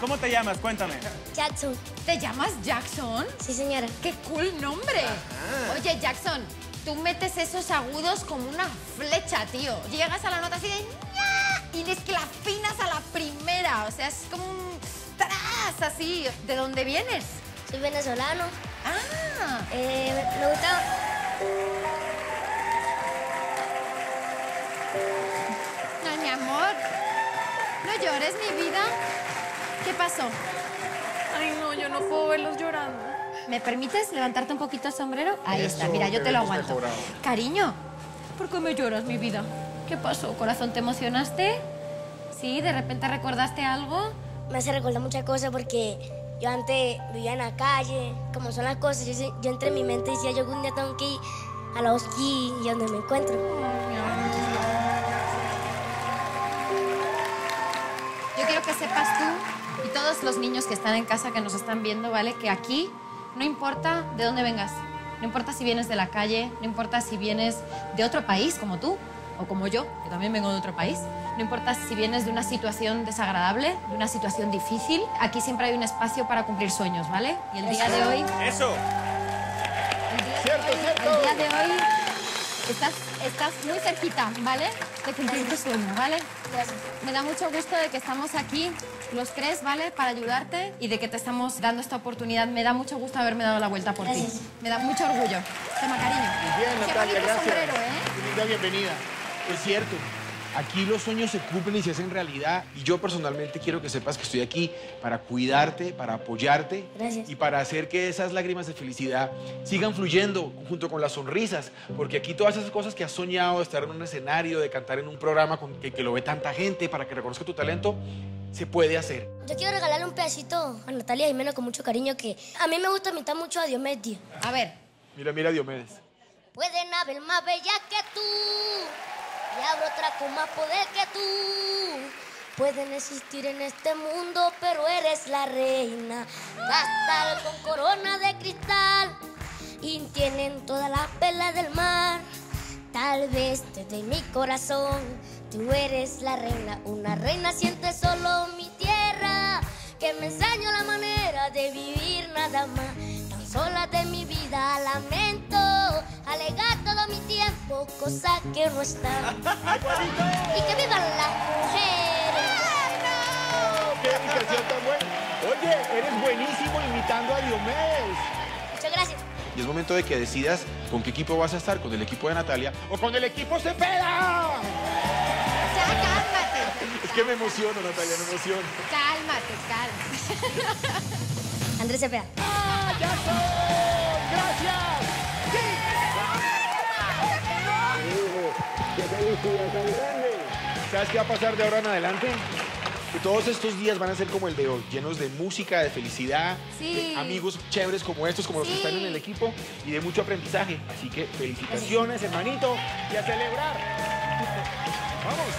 ¿Cómo te llamas? Cuéntame. Jackson. ¿Te llamas Jackson? Sí, señora. ¡Qué cool nombre! Oye, Jackson, tú metes esos agudos como una flecha, tío. Llegas a la nota así de ña y es que la afinas a la primera. O sea, es como un tras así. ¿De dónde vienes? Soy venezolano. Ah, Eh, me gusta. no, mi amor. No llores, mi vida. ¿Qué pasó? Ay, no, yo no puedo verlos llorando. ¿Me permites levantarte un poquito el sombrero? Ahí está, Eso, mira, yo te lo aguanto. mejorado. Cariño, ¿por qué me lloras, mi vida? ¿Qué pasó, corazón? ¿Te emocionaste? ¿Sí? ¿De repente recordaste algo? Me hace recordar muchas cosas porque yo antes vivía en la calle, como son las cosas. Yo, yo entre mi mente decía, yo algún día tengo que ir a la Oski y donde me encuentro. Yo quiero que sepas tú y todos los niños que están en casa que nos están viendo, ¿vale? Que aquí no importa de dónde vengas, no importa si vienes de la calle, no importa si vienes de otro país como tú o como yo, que también vengo de otro país, no importa si vienes de una situación desagradable, de una situación difícil, aquí siempre hay un espacio para cumplir sueños, ¿vale? Y el día de hoy, Eso. el día Cierto, de hoy, cierto. el día de hoy estás, estás muy cerquita, ¿vale? De cumplir tu sueño, ¿vale? Me da mucho gusto de que estamos aquí los tres, ¿vale? Para ayudarte y de que te estamos dando esta oportunidad. Me da mucho gusto haberme dado la vuelta por ti. Me da mucho orgullo. Toma, cariño. Bien, Qué Natalia, bonito gracias. sombrero, ¿eh? Qué linda bienvenida. Es cierto. Aquí los sueños se cumplen y se hacen realidad. Y yo personalmente quiero que sepas que estoy aquí para cuidarte, para apoyarte Gracias. y para hacer que esas lágrimas de felicidad sigan fluyendo junto con las sonrisas. Porque aquí todas esas cosas que has soñado de estar en un escenario, de cantar en un programa con, que, que lo ve tanta gente para que reconozca tu talento, se puede hacer. Yo quiero regalarle un pedacito a Natalia Jiménez con mucho cariño que a mí me gusta imitar mucho a Diomedes. A ver, Mira, mira, Diomedes. Pueden haber más bellas que tú y otra con más poder que tú. Pueden existir en este mundo, pero eres la reina. Gastar con corona de cristal y tienen todas las perlas del mar. Tal vez desde mi corazón Tú eres la reina, una reina siente solo mi tierra, que me enseñó la manera de vivir nada más. Tan sola de mi vida lamento, alegar todo mi tiempo, cosa que no está. y que vivan las mujeres. ¡Qué dedicación tan buena! Oye, eres buenísimo imitando a Diomedes. Muchas gracias. Y es momento de que decidas con qué equipo vas a estar, con el equipo de Natalia o con el equipo Cepeda. Ya, cálmate. Es que me emociono, Natalia, me emociono. Cálmate, cálmate. Andrés Cepeda. ¡Ah, ya son! ¡Gracias! ¡Qué ¿Sabes qué va a pasar de ahora en adelante? Que todos estos días van a ser como el de hoy, llenos de música, de felicidad, Sí. de amigos chéveres como estos, como los que están en el equipo y de mucho aprendizaje. Así que felicitaciones, hermanito, y a celebrar. Vamos.